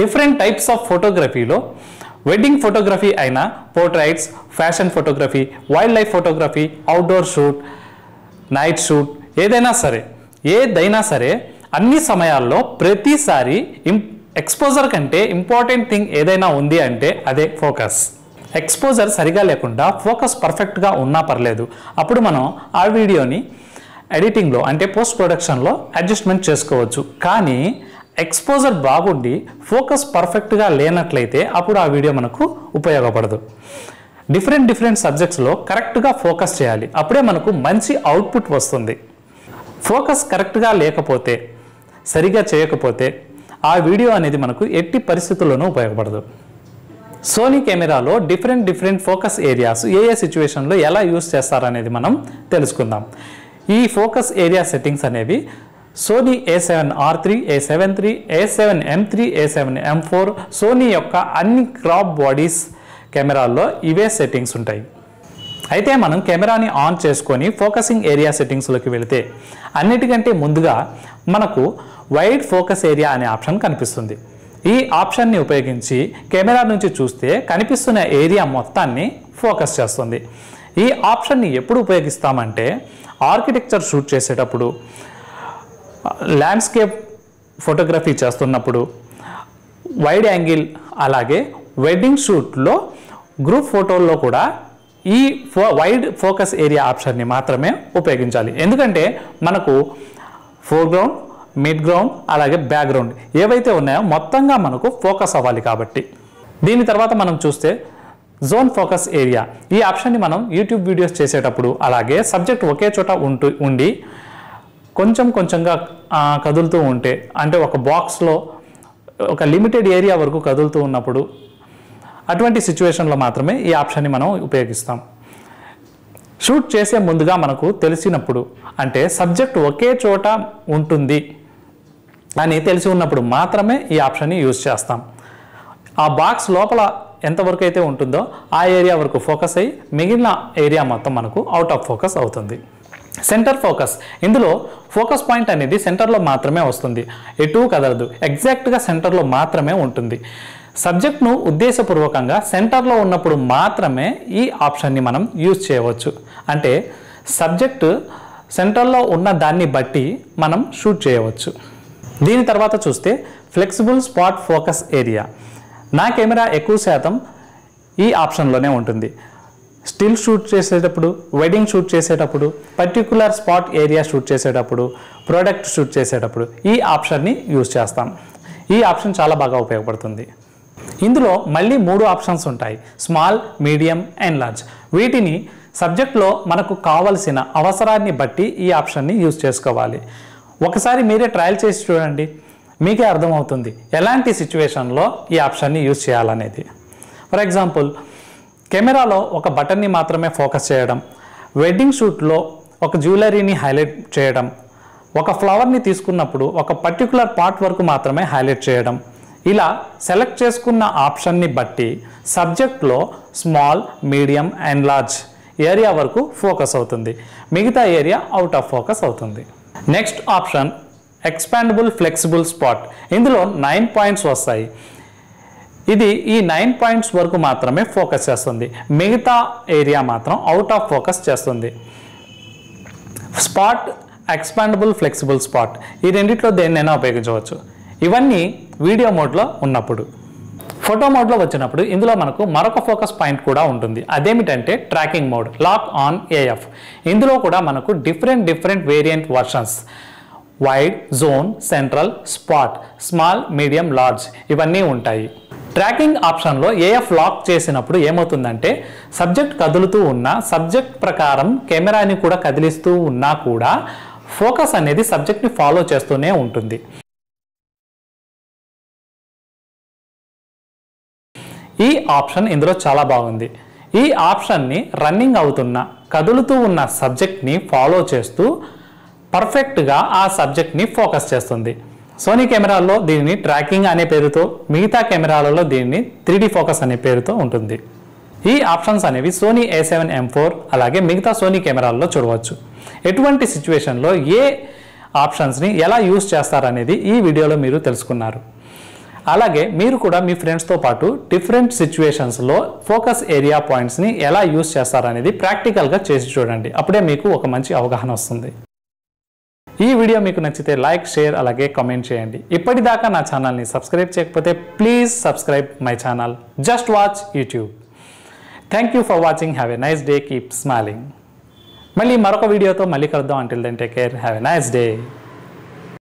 Different types of ఫోటోగ్రఫీలో wedding photography అయినా portraits fashion photography wildlife photography outdoor shoot night shoot ఏదైనా సరే ఏదైనా సరే అన్ని సమయాల్లో ప్రతిసారి ఇం ఎక్స్పోజర్ కంటే ఇంపార్టెంట్ థింగ్ ఏదైనా ఉంది అంటే అదే ఫోకస్ ఎక్స్పోజర్ సరిగా లేకుండా ఫోకస్ పర్ఫెక్ట్గా ఉన్నా పర్లేదు. అప్పుడు మనం ఆ వీడియోని ఎడిటింగ్లో అంటే పోస్ట్ ప్రొడక్షన్లో అడ్జస్ట్మెంట్ చేసుకోవచ్చు. కానీ ఎక్స్పోజర్ బాగుండి ఫోకస్ పర్ఫెక్ట్గా లేనట్లయితే అప్పుడు ఆ వీడియో మనకు ఉపయోగపడదు. డిఫరెంట్ డిఫరెంట్ సబ్జెక్ట్స్లో కరెక్ట్గా ఫోకస్ చేయాలి. అప్పుడే మనకు మంచి అవుట్పుట్ వస్తుంది. ఫోకస్ కరెక్ట్గా లేకపోతే సరిగా చేయకపోతే ఆ వీడియో అనేది మనకు ఎట్టి పరిస్థితుల్లోనూ ఉపయోగపడదు. సోనీ కెమెరాలో డిఫరెంట్ డిఫరెంట్ ఫోకస్ ఏరియాస్ ఏ ఏ సిచ్యువేషన్లో ఎలా యూస్ చేస్తారనేది మనం తెలుసుకుందాం. ఈ ఫోకస్ ఏరియా సెట్టింగ్స్ అనేవి Sony A seven R three A seven three A seven M three A seven M four Sony యొక్క అన్ని క్రాప్ బాడీస్ కెమెరాల్లో ఇవే సెట్టింగ్స్ ఉంటాయి. అయితే మనం కెమెరాని ఆన్ చేసుకొని ఫోకసింగ్ ఏరియా సెట్టింగ్స్లోకి వెళితే అన్నిటికంటే ముందుగా మనకు వైడ్ ఫోకస్ ఏరియా అనే ఆప్షన్ కనిపిస్తుంది. ఈ ఆప్షన్ని ఉపయోగించి కెమెరా నుంచి చూస్తే కనిపిస్తున్న ఏరియా మొత్తాన్ని ఫోకస్ చేస్తుంది. ఈ ఆప్షన్ని ఎప్పుడు ఉపయోగిస్తామంటే ఆర్కిటెక్చర్ షూట్ చేసేటప్పుడు ల్యాండ్స్కేప్ ఫోటోగ్రఫీ చేస్తున్నప్పుడు వైడ్ యాంగిల్ అలాగే వెడ్డింగ్ షూట్లో గ్రూప్ ఫోటోల్లో కూడా ఈ ఫో వైడ్ ఫోకస్ ఏరియా ఆప్షన్ని మాత్రమే ఉపయోగించాలి. ఎందుకంటే మనకు ఫోర్గ్రౌండ్ మిడ్ గ్రౌండ్ అలాగే బ్యాక్గ్రౌండ్ ఏవైతే ఉన్నాయో మొత్తంగా మనకు ఫోకస్ అవ్వాలి కాబట్టి. దీని తర్వాత మనం చూస్తే జోన్ ఫోకస్ ఏరియా ఈ ఆప్షన్ని మనం యూట్యూబ్ వీడియోస్ చేసేటప్పుడు అలాగే సబ్జెక్ట్ ఒకే చోట ఉంటూ ఉండి కొంచెం కొంచెంగా కదులుతూ ఉంటే అంటే ఒక బాక్స్లో ఒక లిమిటెడ్ ఏరియా వరకు కదులుతూ ఉన్నప్పుడు అటువంటి సిచ్యువేషన్లో మాత్రమే ఈ ఆప్షన్ని మనం ఉపయోగిస్తాం. షూట్ చేసే ముందుగా మనకు తెలిసినప్పుడు అంటే సబ్జెక్ట్ ఒకే చోట ఉంటుంది అని తెలిసి ఉన్నప్పుడు మాత్రమే ఈ ఆప్షన్ని యూజ్ చేస్తాం. ఆ బాక్స్ లోపల ఎంతవరకు అయితే ఉంటుందో ఆ ఏరియా వరకు ఫోకస్ అయ్యి మిగిలిన ఏరియా మొత్తం మనకు అవుట్ ఆఫ్ ఫోకస్ అవుతుంది. సెంటర్ ఫోకస్ ఇందులో ఫోకస్ పాయింట్ అనేది సెంటర్లో మాత్రమే వస్తుంది. ఎటు కదలదు. ఎగ్జాక్ట్గా సెంటర్లో మాత్రమే ఉంటుంది. సబ్జెక్ట్ను ఉద్దేశపూర్వకంగా సెంటర్లో ఉన్నప్పుడు మాత్రమే ఈ ఆప్షన్ని మనం యూజ్ చేయవచ్చు. అంటే సబ్జెక్టు సెంటర్లో ఉన్న దాన్ని బట్టి మనం షూట్ చేయవచ్చు. దీని తర్వాత చూస్తే ఫ్లెక్సిబుల్ స్పాట్ ఫోకస్ ఏరియా నా కెమెరా ఎక్కువ శాతం ఈ ఆప్షన్లోనే ఉంటుంది. స్టిల్ షూట్ చేసేటప్పుడు వెడ్డింగ్ షూట్ చేసేటప్పుడు పర్టికులర్ స్పాట్ ఏరియా షూట్ చేసేటప్పుడు ప్రోడక్ట్ షూట్ చేసేటప్పుడు ఈ ఆప్షన్ని యూజ్ చేస్తాం. ఈ ఆప్షన్ చాలా బాగా ఉపయోగపడుతుంది. ఇందులో మళ్ళీ మూడు ఆప్షన్స్ ఉంటాయి. స్మాల్ మీడియం అండ్ లార్జ్ వీటిని సబ్జెక్ట్లో మనకు కావలసిన అవసరాన్ని బట్టి ఈ ఆప్షన్ని యూజ్ చేసుకోవాలి. ఒకసారి మీరే ట్రయల్ చేసి చూడండి. మీకే అర్థమవుతుంది. ఎలాంటి సిచ్యువేషన్లో ఈ ఆప్షన్ని యూజ్ చేయాలనేది. ఫర్ ఎగ్జాంపుల్ కెమెరాలో ఒక బటన్ని మాత్రమే ఫోకస్ చేయడం వెడ్డింగ్ షూట్లో ఒక జ్యువెలరీని హైలైట్ చేయడం ఒక ఫ్లవర్ని తీసుకున్నప్పుడు ఒక పర్టికులర్ పార్ట్ వరకు మాత్రమే హైలైట్ చేయడం. ఇలా సెలెక్ట్ చేసుకున్న ఆప్షన్ని బట్టి సబ్జెక్ట్లో small medium and large area వరకు ఫోకస్ అవుతుంది. మిగతా ఏరియా అవుట్ ఆఫ్ ఫోకస్ అవుతుంది. Next option expandable flexible spot. ఇందులో నైన్ పాయింట్స్ వస్తాయి. ఇది ఈ నైన్ పాయింట్స్ వరకు మాత్రమే ఫోకస్ చేస్తుంది. మిగతా ఏరియా మాత్రం అవుట్ ఆఫ్ ఫోకస్ చేస్తుంది. Spot expandable flexible spot. ఈ రెండిట్లో దేన్నైనా ఉపయోగించవచ్చు. ఇవన్నీ వీడియో మోడ్లో ఉన్నప్పుడు. ఫోటో మోడ్లో వచ్చినప్పుడు ఇందులో మనకు మరొక ఫోకస్ పాయింట్ కూడా ఉంటుంది. అదేమిటంటే tracking mode lock on AF ఇందులో కూడా మనకు different different variant versions wide zone central spot small medium large ఇవన్నీ ఉంటాయి. ట్రాకింగ్ ఆప్షన్లో ఏఎఫ్ లాక్ చేసినప్పుడు ఏమవుతుందంటే సబ్జెక్ట్ కదులుతూ ఉన్నా సబ్జెక్ట్ ప్రకారం కెమెరాని కూడా కదిలిస్తూ ఉన్నా కూడా ఫోకస్ అనేది సబ్జెక్ట్ని ఫాలో చేస్తూనే ఉంటుంది. ఈ ఆప్షన్ ఇందులో చాలా బాగుంది. ఈ ఆప్షన్ని రన్నింగ్ అవుతున్న కదులుతూ ఉన్న సబ్జెక్ట్ని ఫాలో చేస్తూ పర్ఫెక్ట్గా ఆ సబ్జెక్ట్ని ఫోకస్ చేస్తుంది. సోనీ కెమెరాల్లో దీనిని ట్రాకింగ్ అనే పేరుతో మిగతా కెమెరాలలో దీనిని త్రీ ఫోకస్ అనే పేరుతో ఉంటుంది. ఈ ఆప్షన్స్ అనేవి Sony A seven M four అలాగే మిగతా సోనీ కెమెరాల్లో చూడవచ్చు. ఎటువంటి సిచ్యువేషన్లో ఏ ఆప్షన్స్ని ఎలా యూస్ చేస్తారనేది ఈ వీడియోలో మీరు తెలుసుకున్నారు. అలాగే మీరు కూడా మీ ఫ్రెండ్స్తో పాటు డిఫరెంట్ సిచ్యువేషన్స్లో ఫోకస్ ఏరియా పాయింట్స్ని ఎలా యూస్ చేస్తారనేది ప్రాక్టికల్గా చేసి చూడండి. అప్పుడే మీకు ఒక మంచి అవగాహన వస్తుంది. ఈ వీడియో మీకు నచ్చితే లైక్ షేర్ అలాగే కామెంట్ చేయండి. ఇప్పటిదాకా నా ఛానల్ని సబ్స్క్రైబ్ చేయకపోతే please subscribe my channel. Just watch YouTube thank you for watching have a nice day keep smiling మళ్ళీ మరొక వీడియోతో మళ్ళీ కలుద్దాం. Until then take care have a nice day